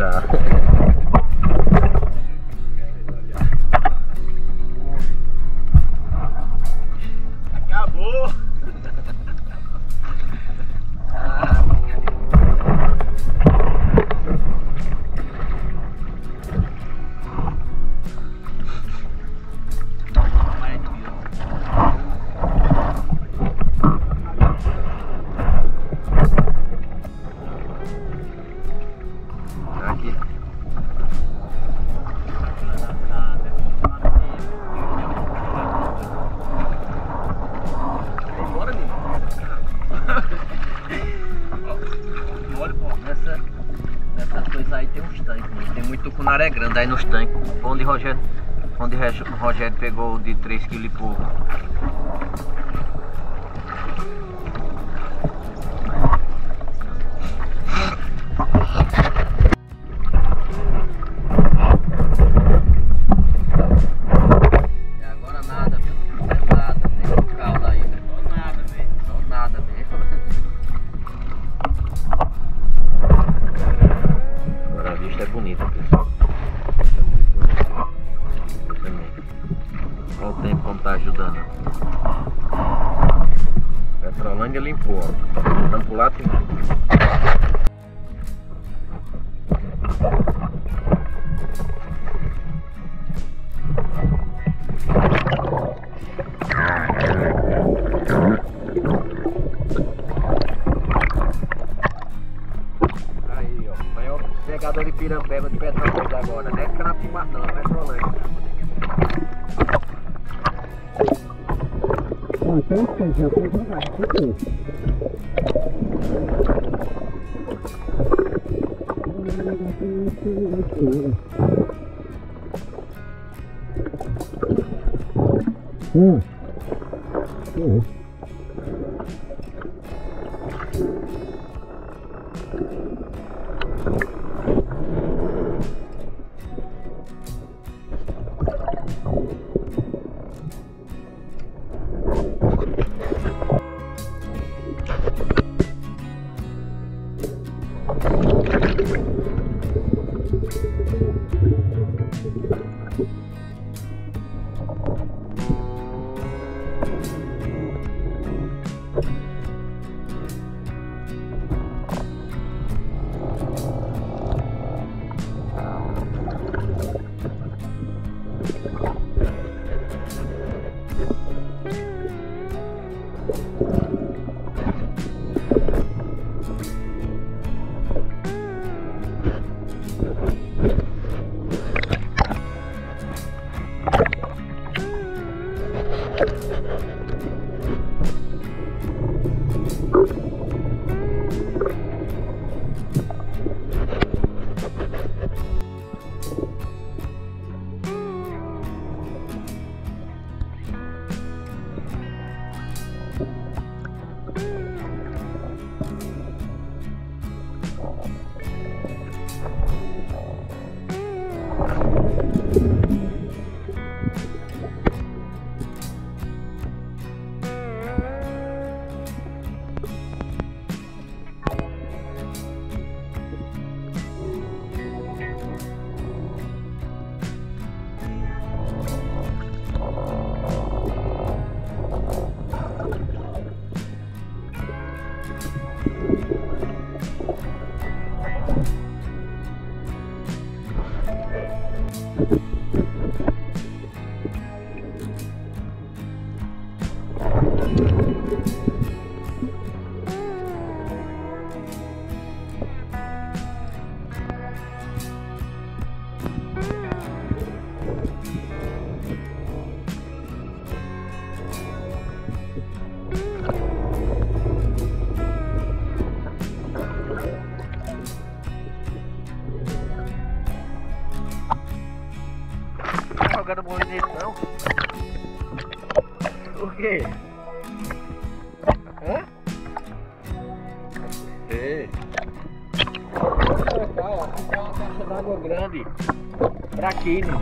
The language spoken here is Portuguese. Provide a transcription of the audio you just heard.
Dá. Tucunaré grande aí nos tanques. Onde Rogério, onde Rogério pegou de 3 kg e pouco. Olha o tempo como tá ajudando. Petrolândia limpou, ó. Vamos pro lado. Aí, ó. Pegador de pirambeba de Petrolândia agora. Não é Crapimbá não, é Petrolândia. mà tốt thì giờ cũng rất là thích được Mm. Mm. Molinete não? Por quê? Hã? Ei. Olha cá, ó. Aqui uma caixa d'água grande. Pra aqui, né?